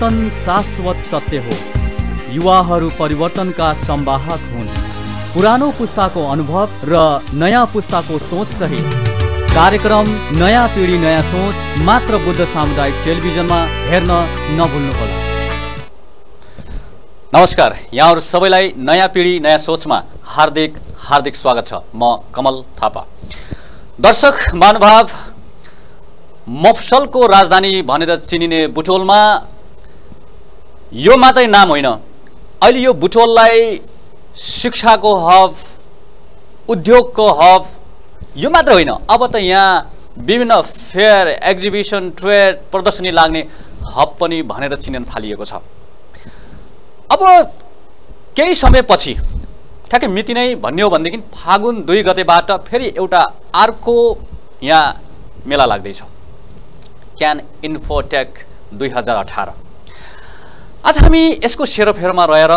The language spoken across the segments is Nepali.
परिवर्तन शाश्वत सत्य हो। युवाहरू परिवर्तनका संवाहक हुन्। पुरानो पुस्ताको अनुभव र नयाँ पुस्ताको सोच सहित कार्यक्रम नयाँ पिँढी नयाँ सोच मात्र बुद्ध सामुदायिक टेलिभिजनमा हेर्न नभुल्नुहोला। नमस्कार यहाँहरू सबैलाई नयाँ पिँढी नयाँ सोचमा हार्दिक हार्दिक स्वागत छ। म कमल थापा। दर्शक महानुभाव मफसलको राजधानी भनेर चिनिने बुटोलमा यो मात्रै नाम होइन। अहिले यो बुटोललाई शिक्षाको हब उद्योगको हब यो मात्र होइन। अब त यहाँ विभिन्न फेयर एक्जिबिसन ट्रेड प्रदर्शनी लाग्ने हब पनि भनेर चिनिन थालिएको छ। अब केही समयपछि ठ्याक्कै मिति नै भन्ने हो भनेदेखि फागुन दुई गतेबाट फेरि एउटा अर्को यहाँ मेला लाग्दैछ। क्यान इन्फोटेक दुई हजार अठार। आज हामी यसको सेरोफेरोमा रहेर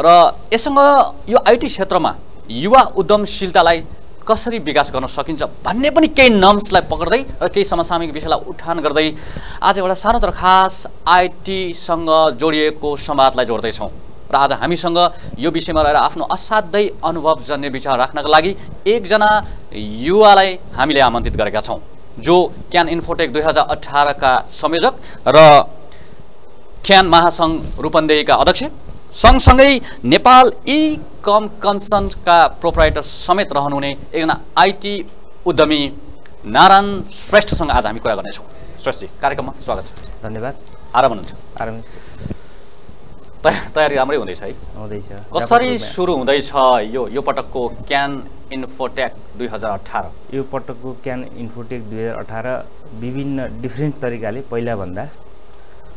र यससँग यो आइटी क्षेत्रमा युवा उद्यमशीलतालाई कसरी विकास गर्न सकिन्छ भन्ने पनि केही नम्सलाई पक्र्दै र केही समसामयिक विषयलाई उठान गर्दै आज एउटा सानो तर खास आइटीसँग जोडिएको संवादलाई जोड्दैछौँ। र आज हामीसँग यो विषयमा रहेर आफ्नो असाध्यै अनुभवजन्य विचार राख्नका लागि एकजना युवालाई हामीले आमन्त्रित गरेका छौँ जो क्यान इन्फोटेक दुई हजार अठारका संयोजक र क्यान महासङ्घ रूपन्देहीका अध्यक्ष सँगसँगै नेपाल इ कम कन्सनका प्रोपराइटर समेत रहनुहुने एकजना आइटी उद्यमी नारायण श्रेष्ठसँग आज हामी कुरा गर्नेछौँ। श्रेष्ठजी कार्यक्रममा स्वागत छ। धन्यवाद। आराम हुनुहुन्छ। आराम तया तयारी राम्रै हुँदैछ है? हुँदैछ। कसरी सुरु हुँदैछ यो यो पटकको क्यान इन्फोटेक दुई हजार अठार? यो पटकको क्यान इन्फोटेक दुई हजार अठार विभिन्न डिफ्रेन्ट तरिकाले पहिलाभन्दा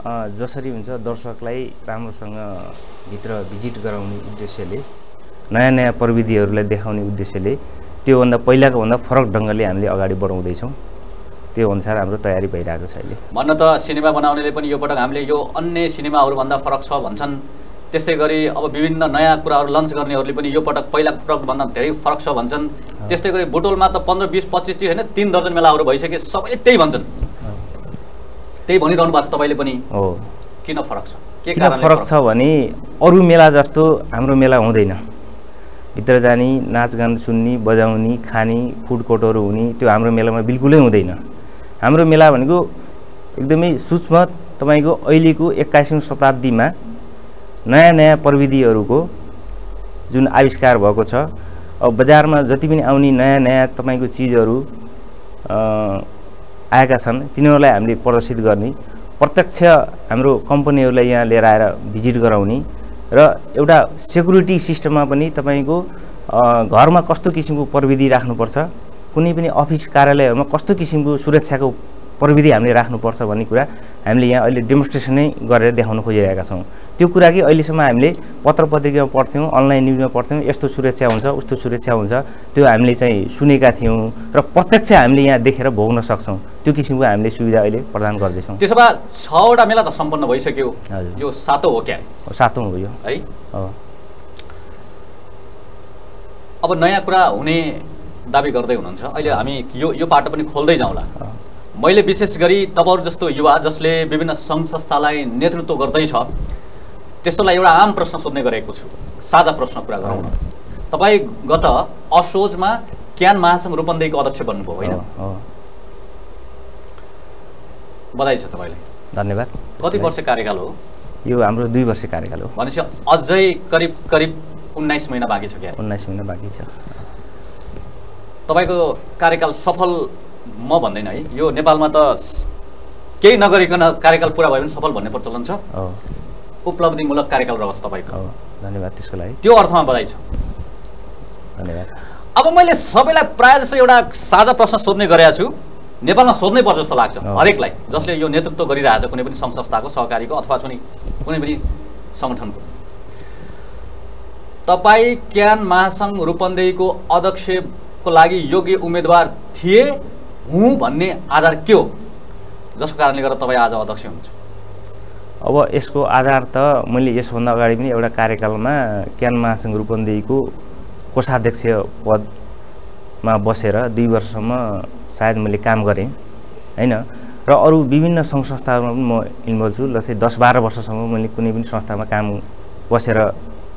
जसरी हुन्छ दर्शकलाई राम्रोसँग भित्र भिजिट गराउने उद्देश्यले नयाँ नयाँ प्रविधिहरूलाई देखाउने उद्देश्यले त्योभन्दा पहिलाको भन्दा फरक ढङ्गले हामीले अगाडि बढाउँदैछौँ। त्यो अनुसार हाम्रो तयारी भइरहेको छ अहिले। भन्न त सिनेमा बनाउनेले पनि यो पटक हामीले यो अन्य सिनेमाहरूभन्दा फरक छ भन्छन्। त्यस्तै गरी अब विभिन्न नयाँ कुराहरू लन्च गर्नेहरूले पनि यो पटक पहिलाको पटकभन्दा धेरै फरक छ भन्छन्। त्यस्तै गरी बुटोलमा त पन्ध्र बिस पच्चिस ती होइन तिन दर्जन मेलाहरू भइसके सबैले त्यही भन्छन्। त्यही भनिरहनु भएको छ तपाईँले पनि। हो। किन फरक छ? के किन फरक छ भने अरू मेला जस्तो हाम्रो मेला हुँदैन। भित्र जाने नाचगान सुन्ने बजाउने खाने फुड कोर्टहरू हुने त्यो हाम्रो मेलामा बिल्कुलै हुँदैन। हाम्रो मेला भनेको एकदमै सूक्ष्म तपाईँको अहिलेको एक्काइसौँ शताब्दीमा नयाँ नयाँ प्रविधिहरूको जुन आविष्कार भएको छ। अब बजारमा जति पनि आउने नयाँ नयाँ तपाईँको चिजहरू आएका छन्। तिनीहरूलाई हामीले प्रदर्शित गर्ने प्रत्यक्ष हाम्रो कम्पनीहरूलाई यहाँ लिएर आएर भिजिट गराउने र एउटा सेक्युरिटी सिस्टममा पनि तपाईँको घरमा कस्तो किसिमको प्रविधि राख्नुपर्छ कुनै पनि अफिस कार्यालयहरूमा कस्तो किसिमको सुरक्षाको प्रविधि हामीले राख्नुपर्छ भन्ने कुरा हामीले यहाँ अहिले डेमोन्स्ट्रेसनै गरेर देखाउन खोजिरहेका छौँ। त्यो कुरा कि अहिलेसम्म हामीले पत्र पत्रिकामा पढ्थ्यौँ अनलाइन न्युजमा पढ्थ्यौँ यस्तो सुरक्षा हुन्छ उस्तो सुरक्षा हुन्छ त्यो हामीले चाहिँ सुनेका थियौँ र प्रत्यक्ष हामीले यहाँ देखेर भोग्न सक्छौँ। त्यो किसिमको हामीले सुविधा अहिले प्रदान गर्दैछौँ। त्यसो भए छवटा मेला त सम्पन्न भइसक्यो। हजुर। यो सातौँ हो क्या? सातौँ हो यो। है? अब नयाँ कुरा हुने दाबी गर्दै हुनुहुन्छ। अहिले हामी यो यो पाटो पनि खोल्दै जाउँला। मैले विशेष गरी तपाईँहरू जस्तो युवा जसले विभिन्न सङ्घ संस्थालाई नेतृत्व गर्दैछ त्यस्तोलाई एउटा आम प्रश्न सोध्ने गरेको छु। साझा प्रश्न कुरा गरौँ न। तपाईँ गत असोजमा क्यान महासङ्घ रूपन्देहीको अध्यक्ष बन्नुभयो होइन। बधाई छ तपाईँलाई। धन्यवाद। कति वर्ष कार्यकाल हो? यो हाम्रो दुई वर्ष कार्यकाल हो। भनेपछि अझै करिब करिब उन्नाइस महिना बाँकी छ क्या? उन्नाइस महिना बाँकी छ। तपाईँको कार्यकाल सफल म भन्दैन है। यो नेपालमा त केही नगरिकन कार्यकाल पुरा भयो भने सफल भन्ने प्रचलन छ। उपलब्धिमूलक कार्यकाल रहोस् तपाईँको धन्यवाद त्यसको लागि। त्यो अर्थमा बधाई छ। धन्यवाद। अब मैले सबैलाई प्रायः जस्तो एउटा साझा प्रश्न सोध्ने गरेको छु। नेपालमा सोध्नै पर्छ जस्तो लाग्छ। हरेकलाई। जसले यो नेतृत्व गरिरहेको छ कुनै पनि सङ्घ संस्थाको सहकारीको अथवा कुनै कुनै पनि सङ्गठनको। तपाईँ क्यान महासङ्घ रूपन्देहीको अध्यक्षको लागि योग्य उम्मेदवार थिए। हुँ भन्ने आधार के हो? जसको कारणले गर्दा तपाईँ आज अध्यक्ष हुनुहुन्छ। अब यसको आधार त मैले यसभन्दा अगाडि पनि एउटा कार्यकालमा क्यान महासङ्घ रूपन्देहीको कोषाध्यक्ष पदमा बसेर दुई वर्षसम्म सायद मैले काम गरेँ होइन? र अरू विभिन्न सङ्घ संस्थाहरूमा पनि म इन्भल्भ छु जस्तै दस बाह्र वर्षसम्म मैले कुनै पनि संस्थामा काम बसेर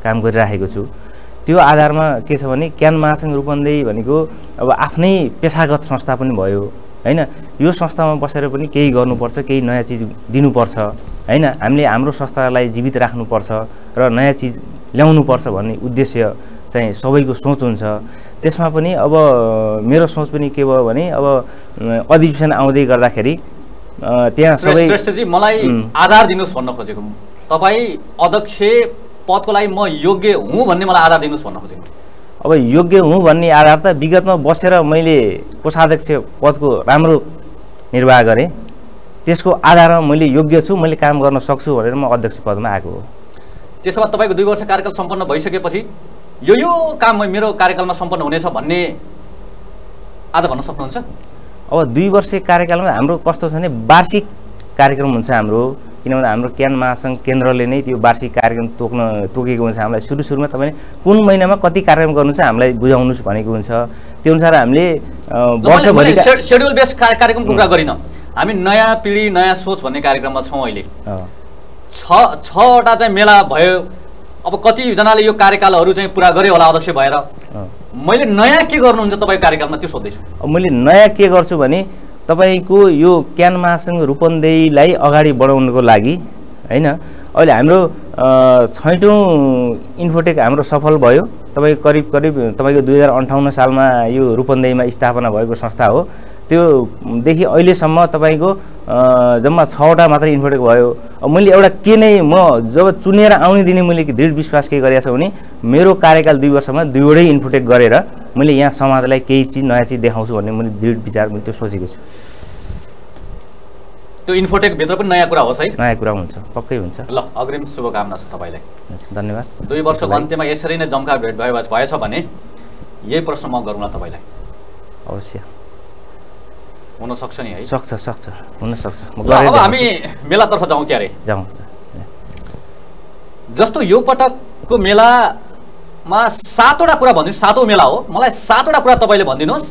काम गरिराखेको छु। त्यो आधारमा के छ भने क्यान महासङ्घ रूपन्देही भनेको अब आफ्नै पेसागत संस्था पनि भयो होइन? यो संस्थामा बसेर पनि केही गर्नुपर्छ केही नयाँ चिज दिनुपर्छ होइन? हामीले हाम्रो संस्थालाई जीवित राख्नुपर्छ र नयाँ चिज ल्याउनुपर्छ भन्ने उद्देश्य चाहिँ सबैको सोच हुन्छ। त्यसमा पनि अब मेरो सोच पनि के भयो भने अब अधिवेशन आउँदै गर्दाखेरि त्यहाँ सबै मलाई आधार दिनुहोस् भन्न खोजेको। तपाईँ अध्यक्ष पदको लागि म योग्य हुँ भन्ने मलाई आधार दिनुहोस् भन्न खोजेको अब योग्य हुँ भन्ने आधार त विगतमा बसेर मैले कोषाध्यक्ष पदको राम्रो निर्वाह गरेँ। त्यसको आधारमा मैले योग्य छु मैले काम गर्न सक्छु भनेर म अध्यक्ष पदमा आएको हो। त्यसो भए तपाईँको दुई वर्ष कार्यकाल सम्पन्न भइसकेपछि यो यो काम मेरो कार्यकालमा सम्पन्न हुनेछ भन्ने आज भन्न सक्नुहुन्छ? अब दुई वर्ष कार्यकालमा हाम्रो कस्तो छ भने वार्षिक कार्यक्रम हुन्छ हाम्रो। किनभने हाम्रो क्यान महासङ्घ केन्द्रले नै त्यो वार्षिक कार्यक्रम तोक्न तोकेको हुन्छ। हामीलाई सुरु सुरुमा तपाईँले कुन महिनामा कति कार्यक्रम गर्नु छ हामीलाई बुझाउनुहोस् भनेको हुन्छ। त्यो अनुसार हामीले वर्षभरि सेड्युल बेस कार्यक्रमको कुरा गरिनँ। हामी नयाँ पिँढी नयाँ सोच भन्ने कार्यक्रममा छौँ अहिले। छ छवटा चाहिँ मेला भयो। अब कतिजनाले यो कार्यकालहरू चाहिँ पुरा गरे होला अध्यक्ष भएर। मैले नयाँ के गर्नुहुन्छ तपाईँको कार्यकालमा त्यो सोध्दैछु। मैले नयाँ के गर्छु भने तपाईँको यो क्यान महासङ्घ रूपन्देहीलाई अगाडि बढाउनुको लागि होइन? अहिले हाम्रो छैटौँ इन्फोटेक हाम्रो सफल भयो। तपाईँ करिब करिब तपाईँको दुई हजार अन्ठाउन्न सालमा यो रूपन्देहीमा स्थापना भएको संस्था हो। त्योदेखि अहिलेसम्म तपाईँको जम्मा छवटा मात्रै इन्फोटेक भयो। मैले एउटा के नै म जब चुनेर आउने दिने मैले दृढ विश्वास के गरेको छु भने मेरो कार्यकाल दुई वर्षमा दुईवटै इन्फोटेक गरेर मैले यहाँ समाजलाई केही चिज नयाँ चिज देखाउँछु भन्ने मैले दृढ विचार मैले त्यो सोचेको छु। त्यो इन्फोटेकभित्र पनि नयाँ कुरा होस् है। नयाँ कुरा हुन्छ पक्कै हुन्छ। ल अग्रिम शुभकामना छ तपाईँलाई। धन्यवाद। दुई वर्षको अन्त्यमा यसरी नै जम्का भेट भयो भएछ भने यही प्रश्न म गरौँला तपाईँलाई। अवश्य। हुनसक्छ नि है। सक्छ सक्छ। हुनसक्छ। अब हामी मेलातर्फ जाउँ क्यारे? जाउँ। जस्तो यो पटकको मेलामा सातवटा कुरा भनिदिनु सातौँ मेला हो। मलाई सातवटा कुरा तपाईँले भनिदिनुहोस्।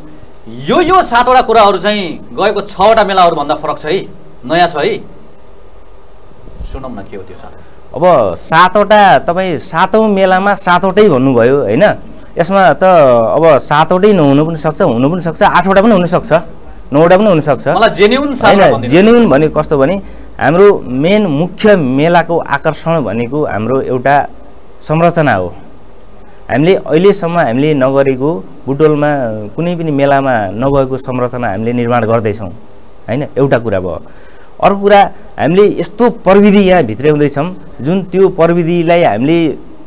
यो यो सातवटा कुराहरू चाहिँ गएको छवटा मेलाहरूभन्दा फरक छ है। नयाँ छ है। सुनौँ न के हो त्यो अब सातवटा तपाईँ सातौँ मेलामा सातवटै भन्नुभयो होइन? यसमा त अब सातवटै नहुनु पनि सक्छ हुनु पनि सक्छ आठवटा पनि हुनसक्छ नौवटा पनि हुनसक्छ होइन जेन्युन भनेको कस्तो भने हाम्रो मेन मुख्य मेलाको आकर्षण भनेको हाम्रो एउटा संरचना हो। हामीले अहिलेसम्म हामीले नगरेको बुटोलमा कुनै पनि मेलामा नभएको संरचना हामीले निर्माण गर्दैछौँ। होइन? एउटा कुरा भयो। अर्को कुरा हामीले यस्तो प्रविधि यहाँ भित्र्याउँदैछौँ जुन त्यो प्रविधिलाई हामीले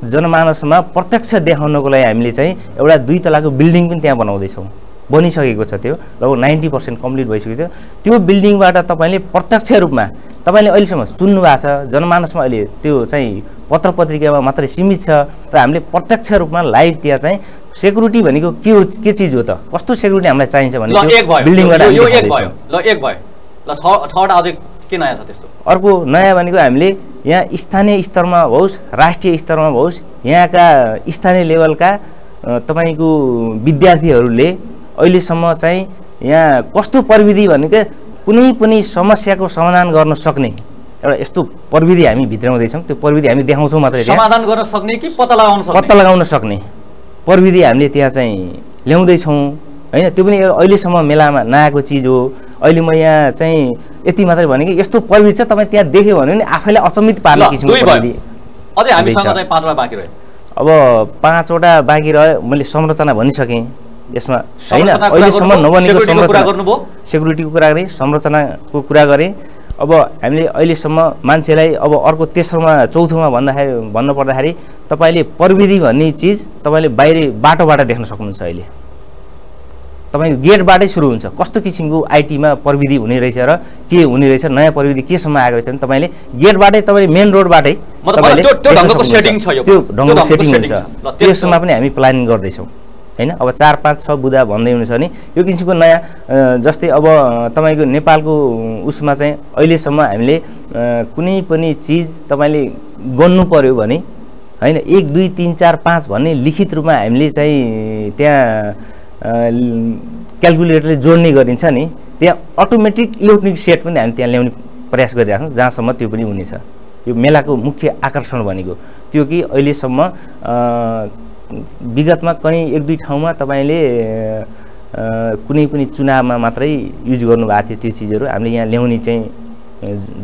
जनमानसमा प्रत्यक्ष देखाउनको लागि हामीले चाहिँ एउटा दुई तलाको बिल्डिङ पनि त्यहाँ बनाउँदैछौँ। बनिसकेको छ त्यो लगभग नाइन्टी पर्सेन्ट कम्प्लिट भइसकेको थियो त्यो बिल्डिङबाट तपाईँले प्रत्यक्ष रूपमा तपाईँले अहिलेसम्म सुन्नु भएको छ जनमानसमा अहिले त्यो चाहिँ पत्र पत्रिकामा मात्रै सीमित छ र हामीले प्रत्यक्ष रूपमा लाइभ त्यहाँ चाहिँ सेक्युरिटी भनेको के हो के चिज हो त? कस्तो सेक्युरिटी हामीलाई चाहिन्छ भने बिल्डिङबाट ल छवटा अझै के नयाँ छ त्यस्तो? अर्को नयाँ भनेको हामीले यहाँ स्थानीय स्तरमा होस् राष्ट्रिय स्तरमा होस् यहाँका स्थानीय लेभलका तपाईँको विद्यार्थीहरूले अहिलेसम्म चाहिँ यहाँ कस्तो प्रविधि भनेको कुनै पनि समस्याको समाधान गर्न सक्ने एउटा यस्तो प्रविधि हामी भित्राउँदैछौँ त्यो प्रविधि हामी देखाउँछौँ मात्रै समाधान गर्न सक्ने कि पत्ता लगाउन सक्ने? पत्ता लगाउन सक्ने। प्रविधि हामीले त्यहाँ चाहिँ ल्याउँदैछौँ। होइन त्यो पनि अहिलेसम्म मेलामा नआएको चिज हो। अहिले म यहाँ चाहिँ यति मात्रै भने कि यस्तो प्रविधि छ तपाईँ त्यहाँ देख्यो भने पनि आफैलाई अचम्मित पार्ने किसिमको प्रविधि अब पाँचवटा बाँकी रह्यो मैले संरचना भनिसकेँ। यसमा होइन अहिलेसम्म नबनेको संरचना। सेक्युरिटीको कुरा गरेँ संरचनाको कुरा गरेँ। अब हामीले अहिलेसम्म मान्छेलाई अब अर्को तेस्रोमा चौथोमा भन्दाखेरि भन्नुपर्दाखेरि तपाईँले प्रविधि भन्ने चिज तपाईँले बाहिर बाटोबाट देख्न सक्नुहुन्छ अहिले। तपाईँको गेटबाटै सुरु हुन्छ। कस्तो किसिमको आइटीमा प्रविधि हुने रहेछ र के हुने रहेछ नयाँ प्रविधि केसम्म आएको रहेछ भने तपाईँले गेटबाटै तपाईँले मेन रोडबाटै त्यो ढङ्गको सेटिङ हुन्छ। त्यसमा पनि हामी प्लानिङ गर्दैछौँ। होइन? अब चार पाँच छ बुधा भन्दै हुनुहुन्छ भने यो किसिमको नयाँ जस्तै अब तपाईँको नेपालको उसमा चाहिँ अहिलेसम्म हामीले कुनै पनि चिज तपाईँले गर्नु पऱ्यो भने होइन एक दुई तिन चार पाँच भन्ने लिखित रूपमा हामीले चाहिँ त्यहाँ क्यालकुलेटरले जोड्ने गरिन्छ नि त्यहाँ अटोमेटिक इलेक्ट्रोनिक सेट पनि हामी त्यहाँ ल्याउने प्रयास गरिरहेको छौँ जहाँसम्म त्यो पनि हुनेछ। यो मेलाको मुख्य आकर्षण भनेको त्यो कि अहिलेसम्म विगतमा कहीँ एक दुई ठाउँमा तपाईँले कुनै पनि चुनावमा मात्रै युज गर्नुभएको थियो त्यो चिजहरू हामीले यहाँ ल्याउने चाहिँ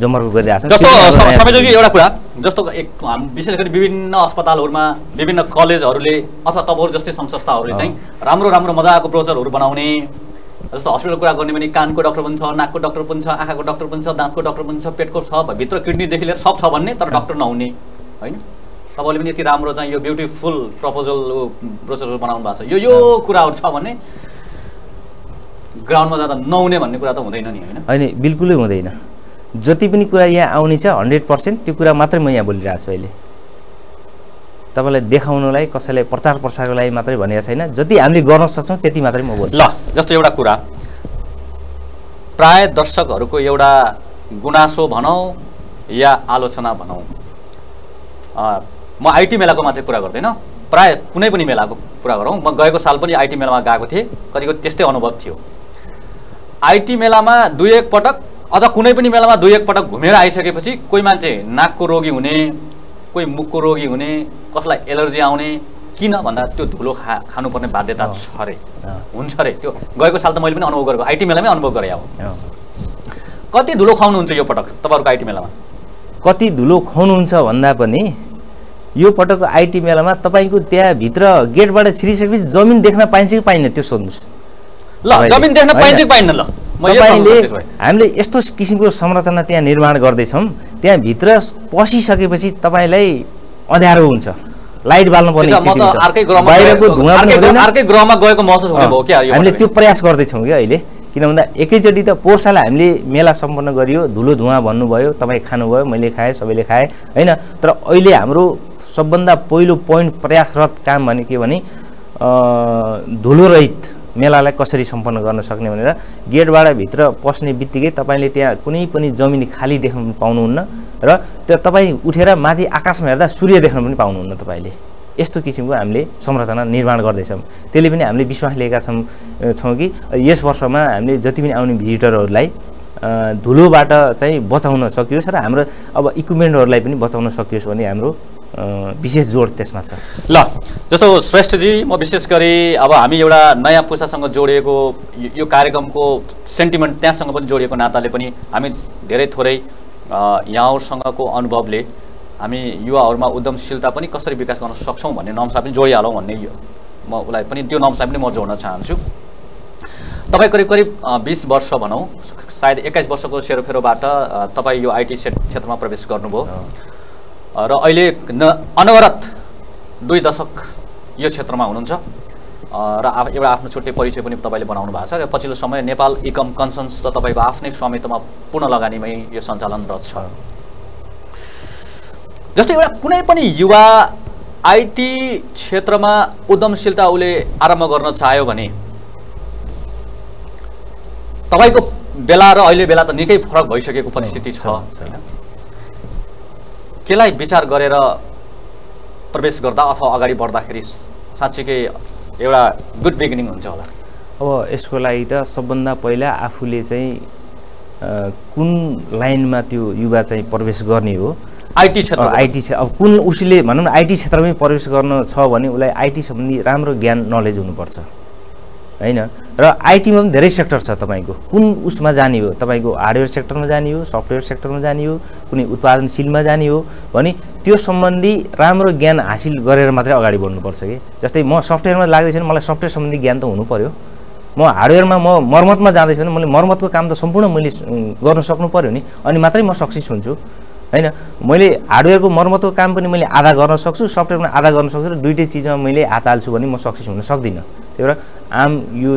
जमर्को गरिरहेको छौँ। एउटा कुरा जस्तो विशेष गरी विभिन्न अस्पतालहरूमा विभिन्न कलेजहरूले अथवा तपाईँहरू जस्तै सङ्घ संस्थाहरूले चाहिँ राम्रो राम्रो मजाको ब्रोचरहरू बनाउने जस्तो हस्पिटल कुरा गर्ने भने कानको डक्टर पनि छ नाकको डक्टर पनि छ आँखाको डक्टर पनि छ दाँतको डक्टर पनि छ पेटको छ भित्र किडनीदेखि लिएर सब छ भन्ने तर डक्टर नहुने होइन? तपाईँले पनि यति राम्रो चाहिँ यो ब्युटिफुल प्रपोजल ब्रोचरहरू बनाउनु भएको छ। यो यो कुराहरू छ भने ग्राउन्डमा जाँदा नहुने भन्ने कुरा त हुँदैन नि होइन? होइन बिल्कुलै हुँदैन। जति पनि कुरा यहाँ आउने छ हन्ड्रेड पर्सेन्ट त्यो कुरा मात्रै म यहाँ बोलिरहेको छु अहिले। तपाईँलाई देखाउनलाई कसैलाई प्रचार प्रसारको लागि मात्रै भनेको छैन। जति हामीले गर्न सक्छौँ त्यति मात्रै म बोल्छु। ल जस्तो एउटा कुरा। प्राय दर्शकहरूको एउटा गुनासो भनौँ या आलोचना भनौँ। म आइटी मेलाको मात्रै कुरा गर्दैन। प्राय कुनै पनि मेलाको कुरा गरौँ। म गएको साल पनि आइटी मेलामा गएको थिएँ। कतिको त्यस्तै अनुभव थियो। आइटी मेलामा दुई एक अथवा कुनै पनि मेलामा दुई एक पटक घुमेर आइसकेपछि कोही मान्छे नाकको रोगी हुने कोही मुखको रोगी हुने कसलाई एलर्जी आउने किन भन्दा त्यो धुलो खा खानुपर्ने बाध्यता। छ अरे हुन्छ अरे त्यो गएको साल त मैले पनि अनुभव गरेको आइटी मेलामै अनुभव गरेँ अब। कति धुलो खुवाउनुहुन्छ यो पटक तपाईँहरूको आइटी मेलामा? कति धुलो खुवाउनुहुन्छ भन्दा पनि यो पटकको आइटी मेलामा तपाईँको त्यहाँभित्र गेटबाट छिरिसकेपछि जमिन देख्न पाइन्छ कि पाइन्न त्यो सोध्नुहोस्। ल जमिन देख्न पाइन्छ कि। पाइन्न ल। तपाईँले। हामीले यस्तो किसिमको संरचना त्यहाँ निर्माण गर्दैछौँ। त्यहाँभित्र पसिसकेपछि तपाईँलाई अँध्यारो हुन्छ। लाइट बाल्नु पर्ने त्यसो भए म स्थिति त हुन्छ। अर्कै ग्रहमा बाहिरको धुवा पनि हुँदैन ग्रह- अर्कै ग्रहमा गएको महसुस हुने भयो क्या यो हामीले त्यो प्रयास गर्दैछौँ क्या अहिले। किन भन्दा एकैचोटि त पोहोर साल हामीले मेला सम्पन्न गरियो। धुलो धुवा भन्नुभयो तपाईँ खानुभयो मैले खाएँ सबैले खाएँ। होइन तर अहिले हाम्रो सबभन्दा पहिलो पोइन्ट प्रयासरत काम भने के भने अँ, धुलोरहित मेलालाई कसरी सम्पन्न गर्न सक्ने भनेर गेटबाट भित्र पस्ने बित्तिकै तपाईँले त्यहाँ कुनै पनि जमिन खाली देख्न पाउनुहुन्न र त्यो तपाईँ उठेर माथि आकाशमा हेर्दा सूर्य देख्न पनि पाउनुहुन्न तपाईँले। यस्तो किसिमको हामीले संरचना निर्माण गर्दैछौँ। त्यसले पनि हामीले विश्वास लिएका छौँ छौँ कि यस वर्षमा हामीले जति पनि आउने भिजिटरहरूलाई धुलोबाट चाहिँ बचाउन सकियोस् र हाम्रो अब इक्विपमेन्टहरूलाई पनि बचाउन सकियोस् भन्ने हाम्रो विशेष जोड त्यसमा छ। ल जस्तो श्रेष्ठजी म विशेष गरी अब हामी एउटा नयाँ पुस्तासँग जोडिएको यो- कार्यक्रमको सेन्टिमेन्ट त्यहाँसँग पनि जोडिएको नाताले पनि हामी धेरै थोरै यहाँहरूसँगको अनुभवले हामी युवाहरूमा उद्यमशीलता पनि कसरी विकास गर्न सक्छौँ भन्ने नम्सलाई पनि जोडिहालौँ भन्ने यो म उसलाई पनि त्यो नम्सलाई पनि म जोड्न चाहन्छु। तपाईँ करिब करिब बिस वर्ष भनौँ सायद एक्काइस वर्षको सेरोफेरोबाट तपाईँ यो आइटी सेट क्षेत्रमा प्रवेश गर्नुभयो। र अहिले न अनवरत दुई दशक यो क्षेत्रमा हुनुहुन्छ। र एउटा आफ्नो छुट्टै परिचय पनि तपाईँले बनाउनु भएको छ र पछिल्लो समय नेपाल इकम कन्सन्स त तपाईँको आफ्नै स्वामित्वमा पूर्ण लगानीमै यो सञ्चालनरत छ। जस्तै एउटा कुनै पनि युवा आइटी क्षेत्रमा उद्यमशीलता उसले आरम्भ गर्न चाह्यो भने तपाईँको बेला र अहिले बेला त निकै फरक भइसकेको परिस्थिति छ। होइन? केलाई विचार गरेर प्रवेश गर्दा अथवा अगाडि बढ्दाखेरि साँच्चीकै एउटा गुड बिगिनिङ हुन्छ होला? अब यसको लागि त सबभन्दा पहिला आफूले चाहिँ कुन लाइनमा त्यो युवा चाहिँ प्रवेश गर्ने हो? आइटी क्षेत्र। आइटी अब कुन उसले भनौँ न आइटी क्षेत्रमै प्रवेश गर्न छ भने उसलाई आइटी सम्बन्धी राम्रो ज्ञान नलेज हुनुपर्छ। होइन? र आइटीमा पनि धेरै सेक्टर छ तपाईँको। कुन उसमा जाने हो? तपाईँको हार्डवेयर सेक्टरमा जाने हो? सफ्टवेयर सेक्टरमा जाने हो? कुनै उत्पादनशीलमा जाने हो? भने त्यो सम्बन्धी राम्रो ज्ञान हासिल गरेर मात्रै अगाडि बढ्नुपर्छ कि? जस्तै म सफ्टवेयरमा लाग्दैछु भने मलाई सफ्टवेयर सम्बन्धी ज्ञान त हुनु पऱ्यो म हार्डवेयरमा म मर्मतमा जाँदैछु भने मैले मर्मतको काम त सम्पूर्ण मैले गर्न सक्नु पऱ्यो नि। अनि मात्रै म सक्सेस हुन्छु। होइन? मैले हार्डवेयरको मर्मतको काम पनि मैले आधा गर्न सक्छु सफ्टवेयरमा आधा गर्न सक्छु र दुइटै चिजमा मैले हात हाल्छु भने म सक्सेस हुन सक्दिनँ। त्यही भएर आम यो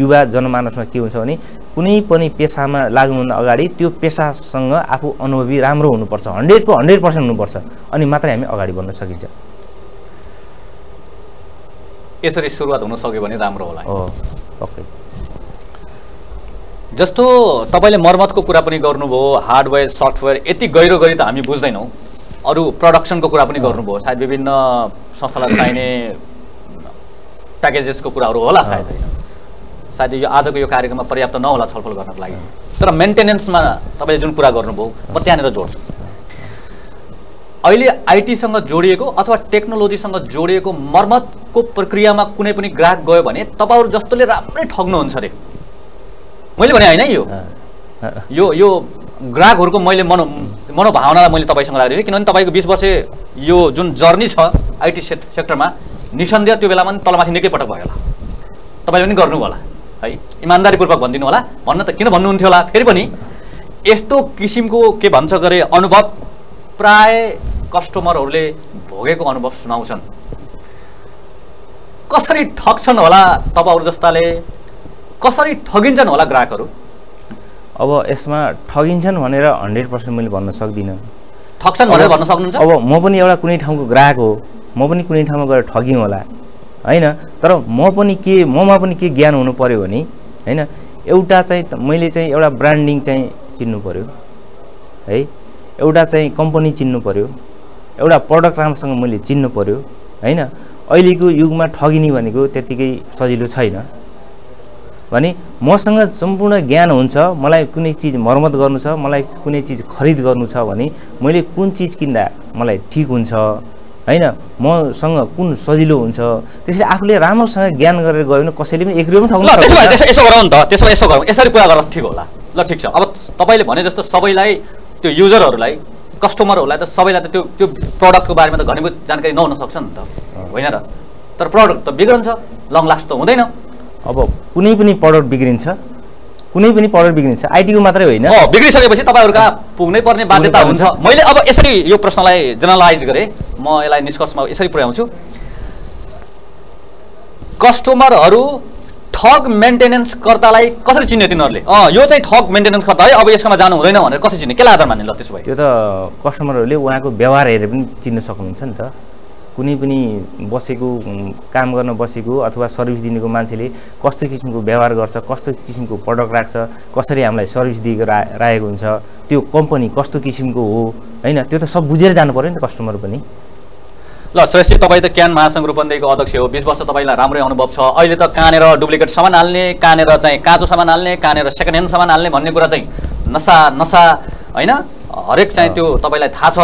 युवा जनमानसमा के हुन्छ भने कुनै पनि पेसामा लाग्नुभन्दा अगाडि त्यो पेसासँग आफू अनुभवी राम्रो हुनुपर्छ हन्ड्रेडको हन्ड्रेड पर्सेन्ट हुनुपर्छ अनि मात्रै हामी अगाडि बढ्न सकिन्छ। यसरी सुरुवात हुन सक्यो भने राम्रो होला। हो ओके जस्तो तपाईँले मर्मतको कुरा पनि गर्नुभयो हार्डवेयर सफ्टवेयर यति गहिरो गरी त हामी बुझ्दैनौँ। अरू प्रडक्सनको कुरा पनि गर्नुभयो। सायद विभिन्न संस्थालाई चाहिने प्याकेजेसको कुराहरू होला सायद होइन। सायद यो आजको यो कार्यक्रममा पर्याप्त नहोला छलफल गर्नको लागि। तर मेन्टेनेन्समा तपाईँले जुन कुरा गर्नुभयो म त्यहाँनिर जोड्छु। अहिले आइटीसँग जोडिएको अथवा टेक्नोलोजीसँग जोडिएको मर्मतको प्रक्रियामा कुनै पनि ग्राहक गयो भने तपाईँहरू जस्तोले राम्रै ठग्नुहुन्छ अरे। मैले भने होइन यो। यो यो ग्राहकहरूको मैले मनो मनोभावनालाई मैले तपाईँसँग राखेको थिएँ। किनभने तपाईँको बिस वर्ष यो जुन जर्नी छ आइटी सेक्टरमा निसन्देह त्यो बेलामा पनि तलमाथि निकै पटक भयो होला। तपाईँले पनि गर्नु होला है? इमान्दारीपूर्वक भनिदिनु होला। भन्न त किन भन्नुहुन्थ्यो होला? फेरि पनि यस्तो किसिमको के भन्छ गरे अनुभव प्राय कस्टमरहरूले भोगेको अनुभव सुनाउँछन्। कसरी ठग्छन् होला तपाईँहरू जस्ताले? कसरी ठगिन्छन् होला ग्राहकहरू? अब यसमा ठगिन्छन् भनेर हन्ड्रेड पर्सेन्ट मैले भन्न सक्दिनँ। ठग्छन् भनेर भन्न सक्नुहुन्छ? अब म पनि एउटा कुनै ठाउँको ग्राहक हो। म पनि कुनै ठाउँमा गएर ठगिँ होला होइन? तर म पनि के ममा पनि के ज्ञान हुनु पऱ्यो भने होइन? एउटा चाहिँ मैले चाहिँ एउटा ब्रान्डिङ चाहिँ चिन्नु पऱ्यो है? एउटा चाहिँ कम्पनी चिन्नु पऱ्यो एउटा प्रडक्ट राम्रोसँग मैले चिन्नु पऱ्यो होइन? अहिलेको युगमा ठगिने भनेको त्यत्तिकै सजिलो छैन। भने मसँग सम्पूर्ण ज्ञान हुन्छ मलाई कुनै चिज मर्मत गर्नु छ मलाई कुनै चिज खरिद गर्नु छ भने मैले कुन चिज किन्दा मलाई ठिक हुन्छ? होइन मसँग कुन सजिलो हुन्छ? त्यसरी आफूले राम्रोसँग ज्ञान गरेर गयो भने कसैले पनि रुपियाँ पनि ठग्नु यसो गरौँ नि त। त्यसो भए यसो गरौँ। यसरी कुरा गर्दा ठिक होला। ल ठिक छ। अब तपाईँले भने जस्तो सबैलाई त्यो युजरहरूलाई कस्टमरहरूलाई त सबैलाई त त्यो त्यो प्रडक्टको बारेमा त घनीभूत जानकारी नहुन सक्छ नि त। होइन र? तर प्रडक्ट त बिग्रन्छ। लङ लास्ट त हुँदैन। अब कुनै पनि प्रडक्ट बिग्रिन्छ। कुनै पनि प्रडक्ट बिग्रिन्छ। आइटीको मात्रै होइन। बिग्रिसकेपछि तपाईँहरू कहाँ पुग्नै पर्ने बाध्यता हुन्छ। मैले अब यसरी यो प्रश्नलाई जेनरलाइज गरेँ। म यसलाई निष्कर्षमा यसरी पुर्याउँछु। कस्टमरहरू ठग मेन्टेनेन्स कर्तालाई कसरी चिन्ने तिनीहरूले? यो चाहिँ ठग मेन्टेनेन्स कर्ता है। अब यसकोमा जानु हुँदैन भनेर कसरी चिन्ने? केलाई आधार मान्ने ल त्यसो भए? त्यो त कस्टमरहरूले उहाँको व्यवहार हेरेर पनि चिन्न सक्नुहुन्छ नि त। कुनै पनि बसेको काम गर्न बसेको अथवा सर्भिस दिनेको मान्छेले कस्तो किसिमको व्यवहार गर्छ कस्तो किसिमको प्रडक्ट राख्छ कसरी हामीलाई सर्भिस दिएको रा राखेको हुन्छ त्यो कम्पनी कस्तो किसिमको हो होइन? त्यो त सब बुझेर जानु पऱ्यो नि त कस्टमर पनि। ल श्रेष्ठी तपाईँ त क्यान महासङ्घ रूपन्देहीको अध्यक्ष हो। बिस वर्ष तपाईँलाई राम्रै अनुभव छ। अहिले त कहाँनिर डुप्लिकेट सामान हाल्ने कहाँनिर चाहिँ काँचो सामान हाल्ने कहाँनिर सेकेन्ड ह्यान्ड सामान हाल्ने भन्ने कुरा चाहिँ नसा नसा होइन? हरेक चाहिँ त्यो तपाईँलाई थाहा छ।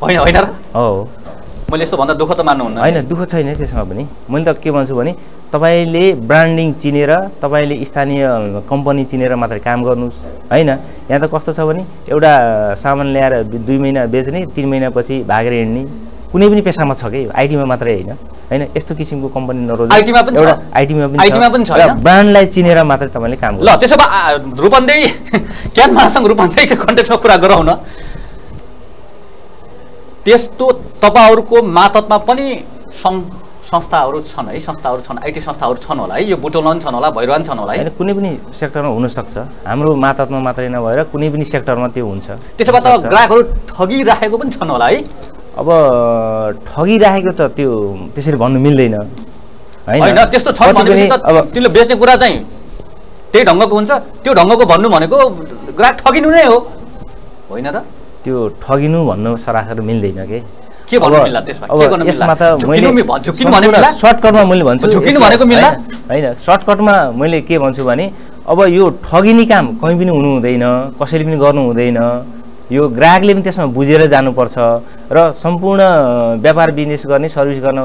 होइन होइन र? हो मैले यस्तो भन्दा दुःख त मान्नुहुन्न। होइन दुःख छैन त्यसमा पनि। मैले त के भन्छु भने तपाईँले ब्रान्डिङ चिनेर तपाईँले स्थानीय कम्पनी चिनेर मात्रै काम गर्नुहोस्। होइन? यहाँ त कस्तो छ भने एउटा सामान ल्याएर दुई महिना बेच्ने तिन महिनापछि भागेर हिँड्ने। कुनै पनि पेसामा छ कि? आइटीमा मात्रै होइन। होइन? यस्तो किसिमको कम्पनी नरोज IT मा पनि। एउटा आइटीमा पनि IT मा पनि छ? ब्रान्डलाई चिनेर मात्रै तपाईँले काम ल त्यसो भए रूपन्देही क्यान महासङ्घ रूपन्देहीको कन्टेक्समा कुरा गरौँ न। त्यस्तो तपाईँहरूको मातहतमा पनि सङ्घ संस्थाहरू छन् है संस्थाहरू छन् आइटी संस्थाहरू छन् होला है यो बुटोलमा पनि छन् होला भैरवा पनि छन् होला है। होइन कुनै पनि सेक्टरमा हुनसक्छ। हाम्रो मातहतमा मात्रै नभएर कुनै पनि सेक्टरमा त्यो हुन्छ। त्यसो भए त। ग्राहकहरू ठगिराखेको पनि छन् होला है। अब ठगिराखेको त त्यो त्यसरी भन्नु मिल्दैन। होइन? त्यस्तो छ त अब तिमीले बेच्ने कुरा चाहिँ त्यही ढङ्गको हुन्छ। त्यो ढङ्गको भन्नु भनेको ग्राहक ठगिनु नै हो। होइन र त्यो ठगिनु भन्नु सरासर मिल्दैन के? के अब- यसमा त? मैले? सर्टकटमा मैले भन्छु। होइन सर्टकटमा मैले के भन्छु भने अब यो ठगिने काम कहीँ पनि हुनु हुँदैन कसैले पनि गर्नु हुँदैन। यो ग्राहकले पनि त्यसमा बुझेर जानुपर्छ र सम्पूर्ण व्यापार बिजनेस गर्ने सर्भिस गर्न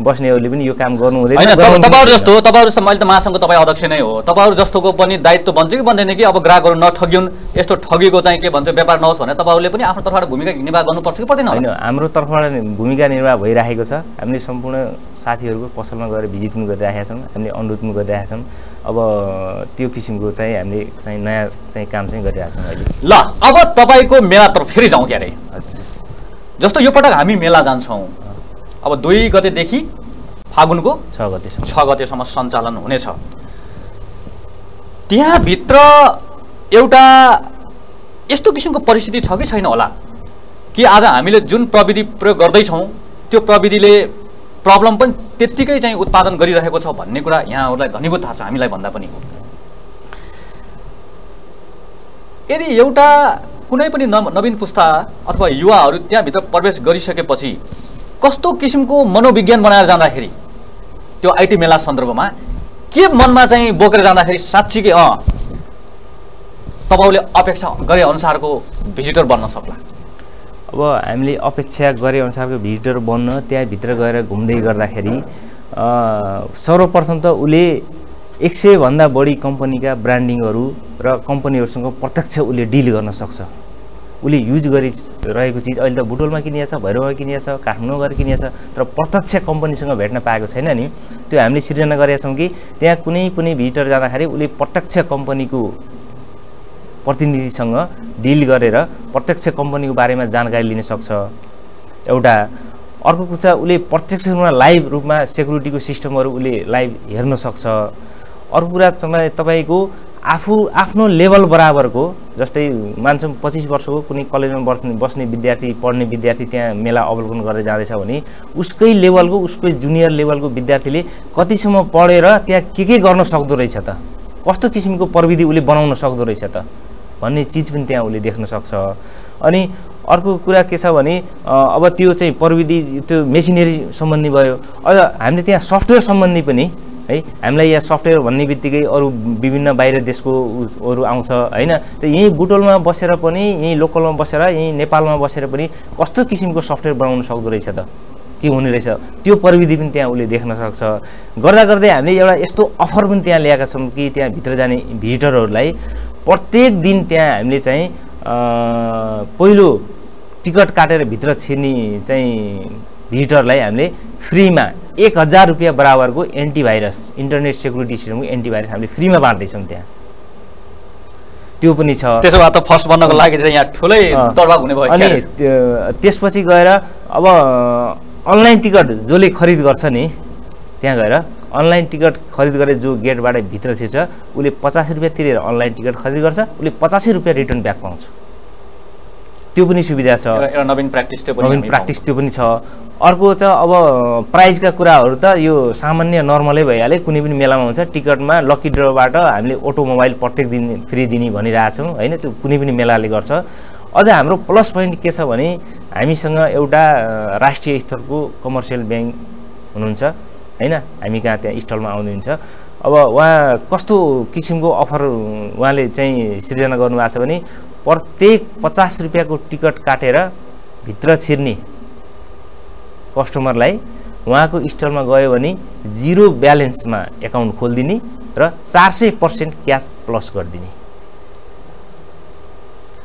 बस्नेहरूले पनि यो काम गर्नु हुँदैन तपाईँहरू। जस्तो तपाईँहरू जस्तो मैले त महासङ्घको तपाईँ अध्यक्ष नै हो तपाईँहरू जस्तोको पनि दायित्व बन्छ कि बन्दैन कि अब ग्राहकहरू नठगिउन् यस्तो ठगीको चाहिँ के भन्छ व्यापार नहोस् भने तपाईँहरूले पनि आफ्नो तर्फबाट भूमिका निर्वाह गर्नुपर्छ कि पर्दैन होइन? हाम्रो तर्फबाट भूमिका निर्वाह भइराखेको छ हामीले सम्पूर्ण साथीहरूको पसलमा गएर भिजिट पनि गरिरहेका छौँ हामीले अनुरोध पनि गरिरहेका छौँ अब त्यो किसिमको चाहिँ हामीले चाहिँ नयाँ चाहिँ काम चाहिँ गरिरहेका छौँ अहिले। ल अब तपाईँको मेलातर्फ फेरि जाउँ क्यारे। जस्तो यो पटक हामी मेला जान्छौँ अब दुई गतेदेखि फागुनको छ गतेसम्म। छ गतेसम्म सञ्चालन हुनेछ। त्यहाँभित्र एउटा यस्तो किसिमको परिस्थिति छ कि छैन होला? कि आज हामीले जुन प्रविधि प्रयोग गर्दैछौँ त्यो प्रविधिले प्रब्लम पनि त्यत्तिकै चाहिँ उत्पादन गरिरहेको छ भन्ने कुरा यहाँहरूलाई घनीभूत थाहा छ हामीलाई भन्दा पनि। यदि एउटा कुनै पनि नव नवीन पुस्ता अथवा युवाहरू त्यहाँभित्र प्रवेश गरिसकेपछि कस्तो किसिमको मनोविज्ञान बनाएर जाँदाखेरि त्यो आइटी मेला सन्दर्भमा के मनमा चाहिँ बोकेर जाँदाखेरि साँच्चीकै अँ तपाईँले अपेक्षा गरे अनुसारको भिजिटर बन्न सक्ला? अब हामीले अपेक्षा गरे अनुसारको भिजिटर बन्न त्यहाँभित्र गएर घुम्दै गर्दाखेरि सर्वप्रथम त उसले एक सयभन्दा बढी कम्पनीका ब्रान्डिङहरू र कम्पनीहरूसँग प्रत्यक्ष उसले डिल गर्न सक्छ। उसले युज गरिरहेको चिज अहिले त बुटोलमा किनिएको छ भैरवमा किनिएको छ काठमाडौँमा गएर किनिएको छ तर प्रत्यक्ष कम्पनीसँग भेट्न पाएको छैन नि। त्यो हामीले सिर्जना गरेका छौँ कि त्यहाँ कुनै पनि भिजिटर जाँदाखेरि उसले प्रत्यक्ष कम्पनीको प्रतिनिधिसँग डिल गरेर प्रत्यक्ष कम्पनीको बारेमा जानकारी लिन सक्छ। एउटा अर्को कुरा उसले प्रत्यक्ष रूपमा लाइभ रूपमा सेक्युरिटीको सिस्टमहरू उसले लाइभ हेर्न सक्छ। अर्को कुरा तपाईँ तपाईँको आफू आफ्नो लेभल बराबरको जस्तै मान्छौँ पच्चिस वर्षको कुनै कलेजमा बस्ने बस्ने विद्यार्थी पढ्ने विद्यार्थी त्यहाँ मेला अवलोकन गरेर जाँदैछ भने उसकै लेभलको उसकै जुनियर लेभलको विद्यार्थीले कतिसम्म पढेर त्यहाँ के के गर्न सक्दो रहेछ त? कस्तो किसिमको प्रविधि उसले बनाउन सक्दो रहेछ त? भन्ने चिज पनि त्यहाँ उसले देख्न सक्छ। अनि अर्को कुरा के छ भने अब त्यो चाहिँ प्रविधि त्यो मेसिनरी सम्बन्धी भयो। अझ हामीले त्यहाँ सफ्टवेयर सम्बन्धी पनि है हामीलाई यहाँ सफ्टवेयर भन्ने बित्तिकै अरू विभिन्न बाहिर देशको उ- अरू आउँछ होइन। यहीँ बुटोलमा बसेर पनि यहीँ लोकलमा बसेर यहीँ नेपालमा बसेर पनि कस्तो किसिमको सफ्टवेयर बनाउन सक्दो रहेछ त? के हुने रहेछ? त्यो प्रविधि पनि त्यहाँ उसले देख्न सक्छ। गर्दा गर्दै हामीले एउटा यस्तो अफर पनि त्यहाँ ल्याएका छौँ कि त्यहाँ भित्र जाने भिजिटरहरूलाई प्रत्येक दिन त्यहाँ हामीले चाहिँ पहिलो टिकट काटेर भित्र छिर्ने चाहिँ भिजिटरलाई हामीले फ्रीमा एक हजार रुपियाँ बराबरको एन्टिभाइरस इन्टरनेट सेक्युरिटी सिस्टमको एन्टिभाइरस हामीले फ्रीमा बाँड्दैछौँ त्यहाँ त्यो पनि छ त्यसो भए त फर्स्ट बन्नको लागि चाहिँ यहाँ ठुलै। दरबार हुने भयो अनि त्यसपछि गएर अब अनलाइन टिकट जसले खरिद गर्छ नि त्यहाँ गएर अनलाइन टिकट खरिद गरेर जो गेटबाट भित्र छिर्छ उसले पचास रुपियाँ तिरेर अनलाइन टिकट खरिद गर्छ उसले पचासी रुपियाँ रिटर्न ब्याक पाउँछ। त्यो पनि सुविधा छ। नवीन प्र्याक्टिस त्यो नवीन प्र्याक्टिस त्यो पनि छ। अर्को छ अब प्राइजका कुराहरू त यो सामान्य नर्मलै भइहाल्यो कुनै पनि मेलामा हुन्छ टिकटमा लकी ड्रबाट हामीले अटोमोबाइल प्रत्येक दिन फ्री दिने भनिरहेछौँ होइन? त्यो कुनै पनि मेलाले गर्छ। अझ हाम्रो प्लस पोइन्ट के छ भने हामीसँग एउटा राष्ट्रिय स्तरको कमर्सियल ब्याङ्क हुनुहुन्छ। होइन? हामी कहाँ त्यहाँ स्टलमा आउनुहुन्छ। अब उहाँ कस्तो किसिमको अफर उहाँले चाहिँ सिर्जना गर्नुभएको छ भने प्रत्येक पचास रुपियाँको टिकट काटेर भित्र छिर्ने कस्टमरलाई उहाँको स्टलमा गयो भने जिरो ब्यालेन्समा एकाउन्ट खोलिदिने र चार सय पर्सेन्ट क्यास प्लस गरिदिने।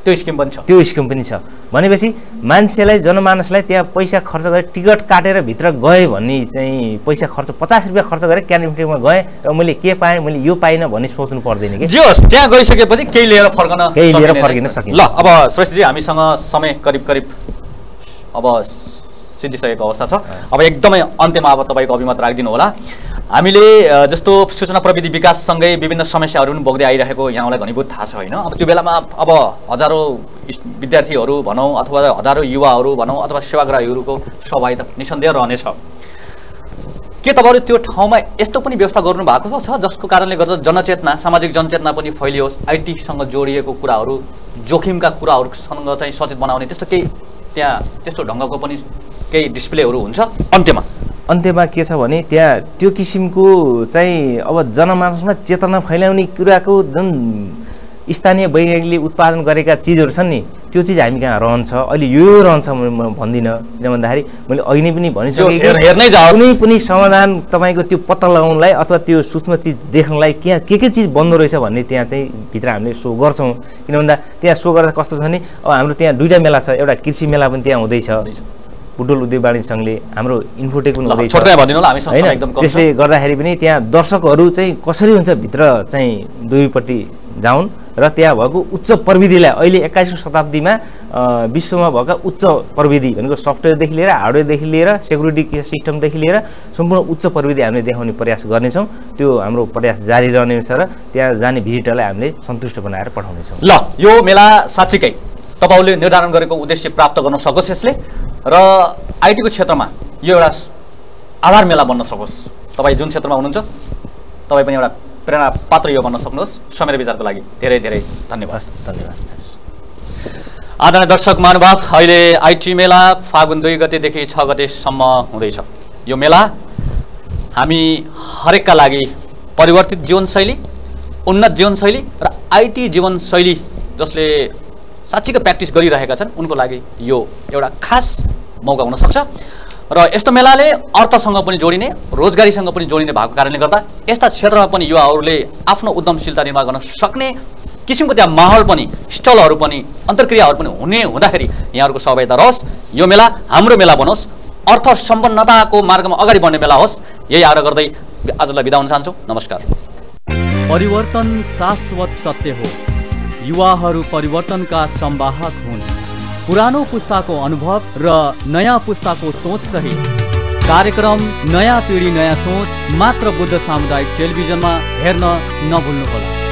त्यो स्किम पनि छ। त्यो स्किम पनि छ। भनेपछि मान्छेलाई जनमानसलाई त्यहाँ पैसा खर्च गरेर टिकट काटेर भित्र गएँ भन्ने चाहिँ पैसा खर्च पचास रुपियाँ खर्च गरेर क्यान्टिनमा गएँ र मैले के पाएँ मैले यो पाइनँ भन्ने सोच्नु पर्दैन कि? जे होस् त्यहाँ गइसकेपछि केही लिएर फर्कन केही लिएर फर्किन। सकिन्छ। ल अब श्रेष्ठजी हामीसँग समय करिब करिब अब सिद्धिसकेको अवस्था छ। अब एकदमै अन्त्यमा अब तपाईँको अभिमत राखिदिनु होला हामीले जस्तो सूचना प्रविधि विकाससँगै विभिन्न समस्याहरू पनि बोक्दै आइरहेको यहाँलाई घनीभूत थाहा छ होइन। अब त्यो बेलामा अब हजारौँ विद्यार्थीहरू भनौँ अथवा हजारौँ युवाहरू भनौँ अथवा सेवाग्राहीहरूको सहभागिता निसन्देह रहनेछ। के तपाईँहरू त्यो ठाउँमा यस्तो पनि व्यवस्था गर्नु भएको छ जसको कारणले गर्दा जनचेतना सामाजिक जनचेतना पनि फैलियोस् आइटीसँग जोडिएको कुराहरू जोखिमका कुराहरूसँग चाहिँ सचेत बनाउने त्यस्तो केही त्यहाँ त्यस्तो ढङ्गको पनि केही डिस्प्लेहरू हुन्छ? अन्त्यमा। अन्त्यमा के छ भने त्यहाँ त्यो किसिमको चाहिँ अब जनमानसमा चेतना फैलाउने कुराको जुन स्थानीय वैज्ञानिकले उत्पादन गरेका चिजहरू छन् नि त्यो चिज हामी कहाँ रहन्छ? अहिले यो रहन्छ म भन्दिनँ। किन भन्दाखेरि मैले अघि नै पनि भनिसकेँ। कुनै पनि समाधान तपाईँको त्यो पत्ता लगाउनलाई अथवा त्यो सूक्ष्म चिज देख्नलाई के के के चिज बन्दो रहेछ भन्ने त्यहाँ चाहिँ भित्र हामीले सो गर्छौँ। किन भन्दा त्यहाँ सो गर्दा कस्तो छ भने अब हाम्रो त्यहाँ दुईवटा मेला छ एउटा कृषि मेला पनि त्यहाँ हुँदैछ। बुटोल उद्योग वाणिज्य सङ्घले हाम्रो इन्फोटेक पनि हुँदैछ। होइन त्यसले गर्दाखेरि पनि त्यहाँ दर्शकहरू चाहिँ कसरी हुन्छ भित्र चाहिँ दुईपट्टि जाउन् र त्यहाँ भएको उच्च प्रविधिलाई अहिले एक्काइसौँ शताब्दीमा विश्वमा भएका उच्च प्रविधि भनेको सफ्टवेयरदेखि लिएर हार्डवेयरदेखि लिएर सेक्युरिटी सिस्टमदेखि लिएर सम्पूर्ण उच्च प्रविधि हामीले देखाउने प्रयास गर्नेछौँ। त्यो हाम्रो प्रयास जारी रहनेछ र त्यहाँ जाने भिजिटरलाई हामीले सन्तुष्ट बनाएर पठाउनेछौँ। ल यो मेला साँच्चीकै तपाईँहरूले निर्धारण गरेको उद्देश्य प्राप्त गर्न सकोस् यसले। र आइटीको क्षेत्रमा यो एउटा आधार मेला बन्न सकोस्। तपाईँ जुन क्षेत्रमा हुनुहुन्छ तपाईँ पनि एउटा प्रेरणा पात्र यो बन्न सक्नुहोस्। समय र विचारको लागि धेरै धेरै धन्यवाद। धन्यवाद। आदरणीय दर्शक महानुभाव अहिले आइटी मेला फागुन दुई गतेदेखि छ गतेसम्म हुँदैछ। यो मेला हामी हरेकका लागि परिवर्तित जीवनशैली उन्नत जीवनशैली र आइटी जीवनशैली जसले साँच्चीको प्र्याक्टिस गरिरहेका छन्। उनको लागि यो एउटा खास मौका हुनसक्छ। र यस्तो मेलाले अर्थसँग पनि जोडिने रोजगारीसँग पनि जोडिने भएको कारणले गर्दा यस्ता क्षेत्रमा पनि युवाहरूले आफ्नो उद्यमशीलता निर्माण गर्न सक्ने किसिमको त्यहाँ माहौल पनि स्टलहरू पनि अन्तर्क्रियाहरू पनि हुने हुँदाखेरि यहाँहरूको सहभागिता रहोस्। यो मेला हाम्रो मेला बनोस्। अर्थ सम्पन्नताको मार्गमा अगाडि बढ्ने मेला होस्। यही आग्रह गर्दै आजलाई बिदा हुन चाहन्छु। नमस्कार। परिवर्तन शाश्वत सत्य हो। युवाहरू परिवर्तनका संवाहक हुन्। पुरानो पुस्ताको अनुभव र नयाँ पुस्ताको सोच सहित कार्यक्रम नयाँ पिँढी नयाँ सोच मात्र बुद्ध सामुदायिक टेलिभिजनमा हेर्न नभुल्नुहोला।